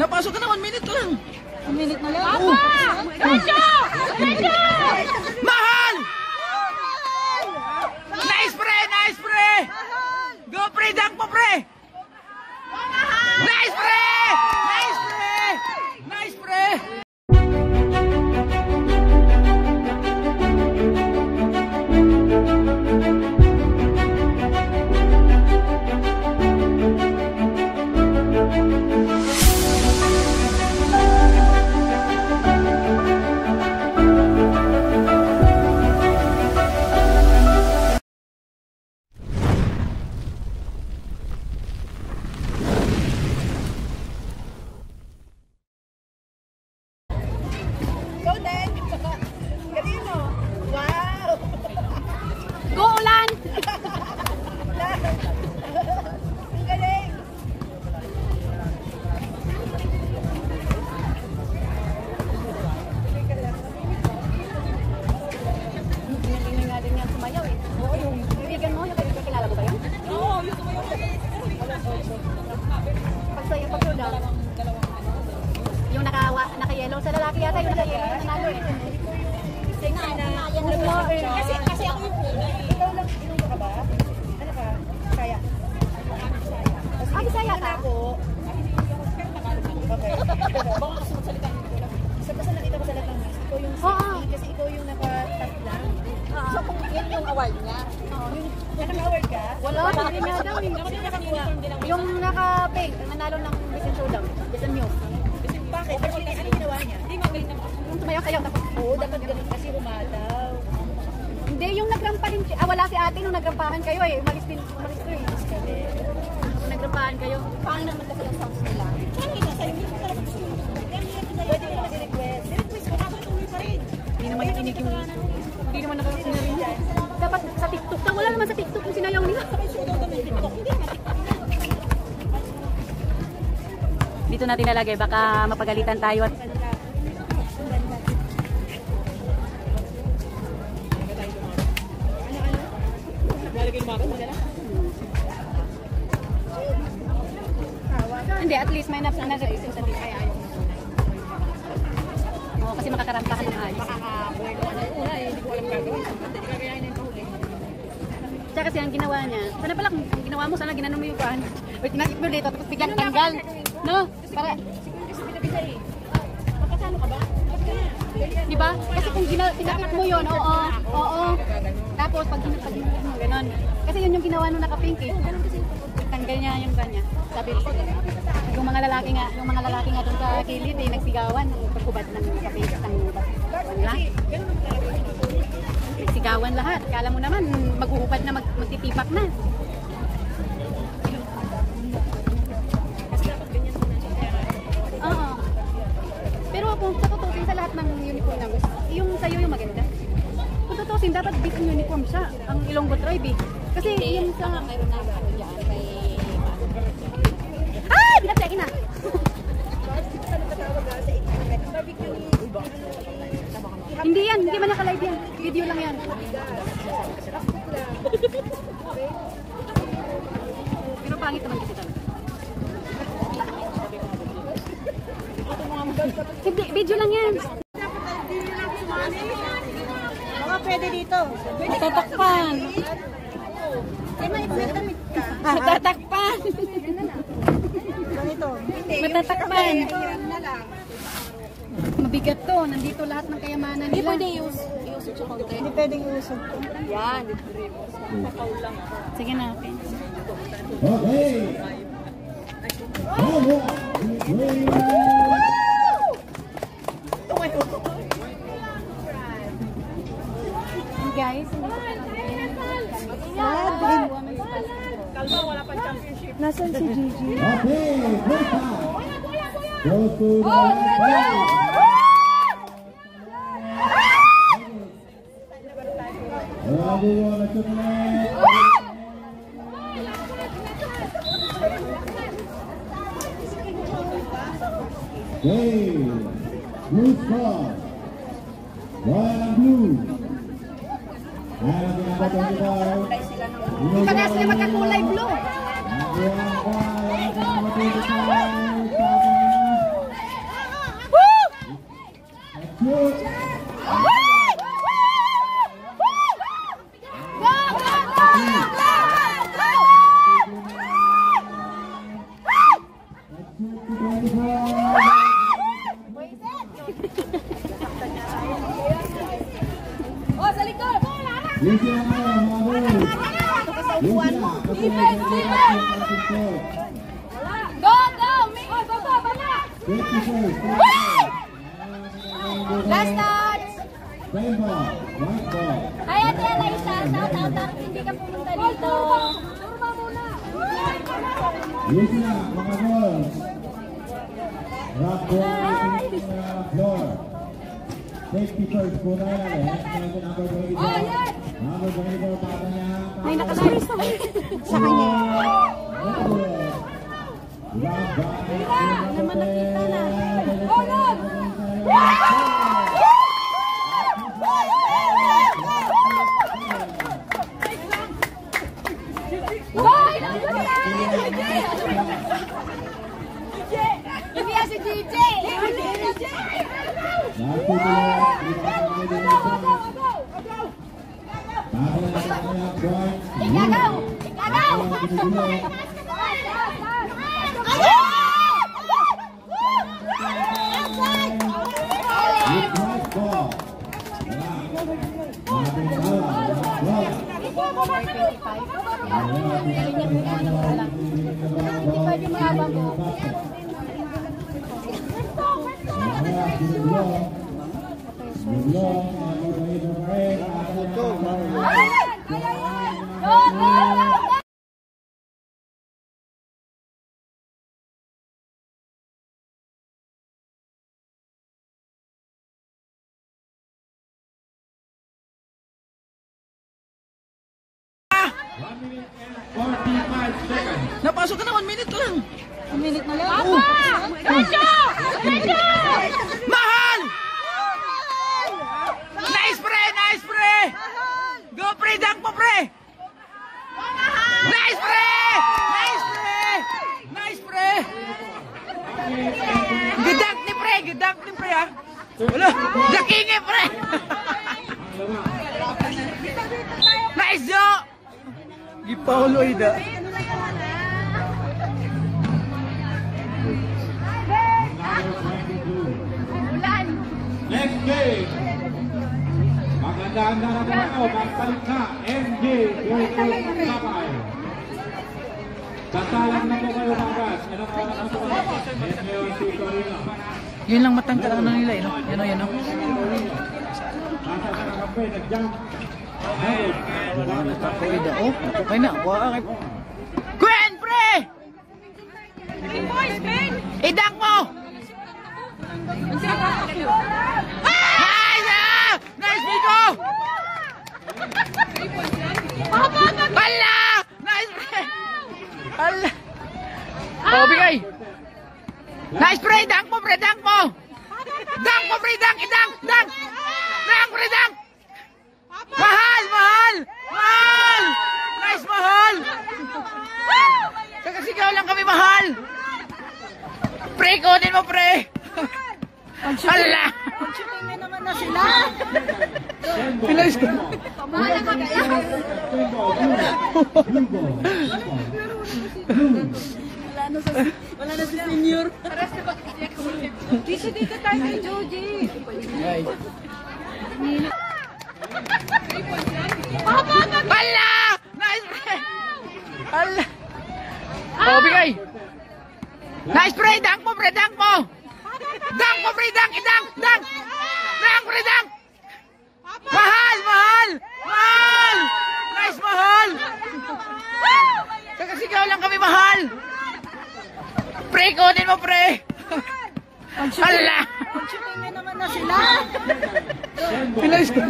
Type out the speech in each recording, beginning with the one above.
Napasok ka na, one minute lang. One minute na lang. Oo. Mahal! Nice pre! Nice pre! Go pre! Dunk mo pre! Nice pre! Pagsudaw. Yung nakawa, naka-yellow sa lalaki yata, yung naka-yellow yung nanalo eh. Kasi nga na. Kasi, kasi ako yung kulay. Ikaw lang, inuno ka ba? Ano ka? Kaya. Ah, Bisaya ka? Ako. Okay. Baka kasi magsalita ng ko lang. Isa pa sa nakita ko sa lahat ng miss, ikaw yung sexy kasi ikaw yung nakatatla. So kung yan yung award niya. Oo. Naka-award ka? Wala, hindi nga daw eh. Yung naka-pink, nanalo ng Vision Showdown. Vision News. Bakit? Ano yung ginawa niya? Hindi magaling naman. Sumayaw sayaw tapos Oo, dapat ganun kasi humataw. Hindi, yung nagrampa din, si- ah wala si ate nung nagrampahan kayo eh. Umalis din, umalis ko eh. Nagrampahan kayo. Paano naman kasi ang songs nila? Saan kita? Sa'yo hindi ko talaga gusto. Pwede mo naman i-request. I-request ko ako tuloy pa rin. Hindi naman nakinig yung... wala naman sa TikTok yung sinayaw nila. Dito natin nalagay. Baka mapagalitan tayo at Hindi, at least may nap na representative kaya ayaw. Oo, kasi makakaramtakan ng ayos. Una eh, hindi ko alam gagawin. Gagayahin na yung pahuli. Tsaka kasi ang ginawa niya, sana pala kung ang ginawa mo, sana ginanon mo yung kuhan. Wait, kinakit mo dito, tapos biglang tanggal. No? Para, Makasano ka ba? Di ba? Kasi kung gina, pinakit mo yun, oo, oo. Tapos pag pag mo, ganon. Kasi yun yung ginawa nung naka-pink eh. Tanggal niya yung kanya. Sabi yung mga lalaki nga, yung mga lalaki nga doon sa kilid eh, nagsigawan ng pagkubad ng naka-pink ng wala. Nagsigawan lahat. Kala mo naman, maghuhubad na, mag, magtitipak na. Oo. Pero kung sa tutusin sa lahat ng uniform na gusto, yung sa'yo yung maganda. Kung tutusin, dapat big uniform siya, ang Ilonggo tribe eh. Kasi yung sa... Mayroon na. Ah! Binatay na! Ba ah? Barbecue is... hindi yan, hindi man naka-live yan. Video lang yan. Pero pangit naman kasi talaga. Hindi, video lang yan. Mga pwede dito. Tatakpan. Eh, may damit ka. Tatakpan. Ganito. Matatakpan. Mabigat to. Nandito lahat ng kayamanan nila. Hindi pwede use. Use sa konti. Hindi pwedeng usog. Yan. Sige na. Okay. Okay. Bravo. Hey guys. Nasaan si Gigi? Okay. First time. Goes to the right. Bravo, wala sa net. Okay. Blue score. Royal and blue. Ayan ang ginagawa nila. Parehas sila magkakulay blue. Yung sila, kasi may Go, go! Oh, go, go! 50 first. Last touch! Hi, Ate Eliza. Shout out at hindi ka pumunta dito. Turma muna. Sila, mga boys. Rock ball floor. Safety first po tayo eh. Number 24. Oh, yes! Number 24, pata niya. May nakasaris sa sa kanya. Naman nakita na. Oh, Lord! Hoy! Yan Tiba-tiba abang. Napasok ka na, one minute lang. One minute na lang. Medyo! Medyo! Mahal! Nice pre! Nice pre! Go pre! Dunk mo pre! Nice pre! Nice pre! Nice pre! Gudunk ni pre! Gudunk ni pre ha! Wala! Dakingi pre! nice Jo! Gipaulo ida. Next game. Magandaan na natin ako. Magpalit na. MJ versus Kapay. Kasalan na po kayo mga guys. Ano ka na po kayo? Yan ngayon si Torino. Yun lang matangkal ano nila eh? Yan o, yan o. Nasa sa kakampi. Nag-jump. Ida. Oh, okay na. Ka. Gwen, pre! Idang mo! Nice! ah! Nice, Vico! Hala! Nice, pre! Hala! Oh, bigay! Nice, pre! Dunk mo, pre! Dunk mo! Dunk mo, pre! Dunk! Dunk! Dunk! Dunk, pre! Dunk! Mahal! Mahal! Mahal! Nice, mahal! Kakasigaw lang kami, mahal! Pre, kunin mo, pre! Hala! Pilas ko. Dito, dito tayo kay Joji. Hala! Nice, pre! Hala! Oh, bigay! Nice, pre! Dunk mo, pre! Dunk mo! Dunk mo, pre! Dunk! Dunk! Dunk! Dunk, pre! Dunk! Mahal! Mahal! Mahal! Nice, mahal! Kakasigaw lang kami, mahal! Pre, kunin mo, pre! Hala! Pilas ko.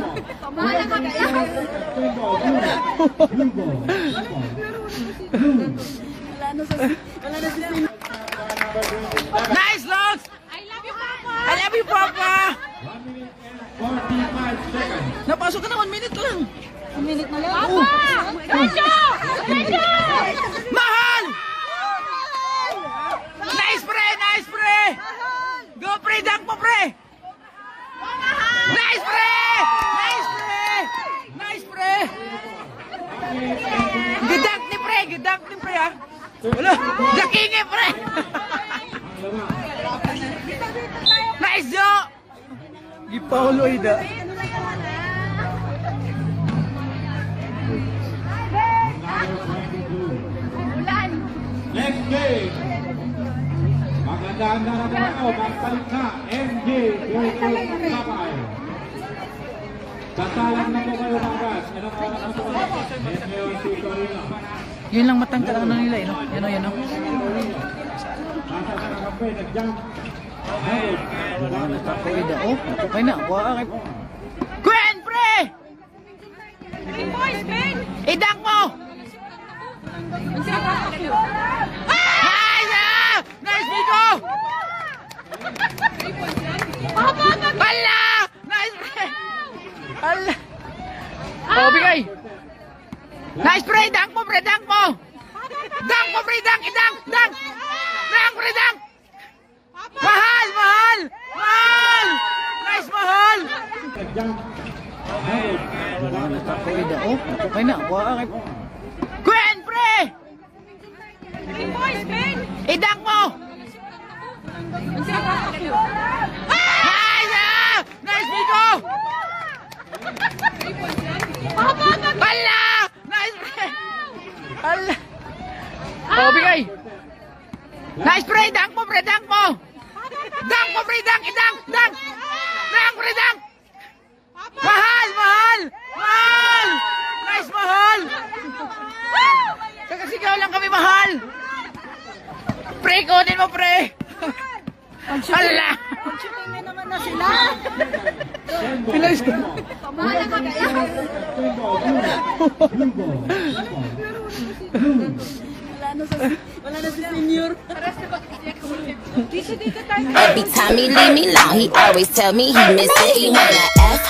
Nice, Logs! I love you, Papa! I love you, Papa! 45 seconds. Napasok ka na, one minute lang. One minute na lang. Medyo! Medyo! Mahal! Nice, pre! Nice, pre! Go, pre! Dunk mo, pre! Nice, pre! Nice, pre! Nice, pre! Gudunk ni pre! Gudunk ni pre, ha? Wala! Dakingi, pre! Nice jo! Gipaulo ida. Next game. Magandaan na naman ako. Magpalit na. MJ versus Kapay. Sasalang na po kayo agad. Anong oras na po? Yes, ngayon si Corina. Yun lang matangkad ang ano nila eh, no? Yan o, yan o. Ayun. Kay ida, oh. Okay na. Kuha ka. Gwen, pre! Idang mo! Nice! ah! Nice, Nico! Hala! Nice, pre! Hala! Oh, bigay! Nice, pre! Dunk mo, pre! Dunk mo! Dunk mo, pre! Dunk! Idang! Dunk! Dunk, pre! Dunk! Mahal! Mahal! Mahal! Nice, mahal! Okay na. Kuha ka. Gwen, pre! Idang mo! Nice! ah! Nice, Nico! Hala! Nice, pre! Hala! Oh, bigay! Nice, pre! Dunk mo, pre! Dunk mo! Dunk mo, pre! Dunk! Idang! Dunk! Dunk, pre! Dunk! Mahal! Mahal! Mahal! Nice, mahal! Kakasigaw lang kami, mahal! Pre, kunin mo, pre! Hala! Shooting naman na sila. Pilas ko. Every time he leave me alone, he always tell me he miss it. He wanna F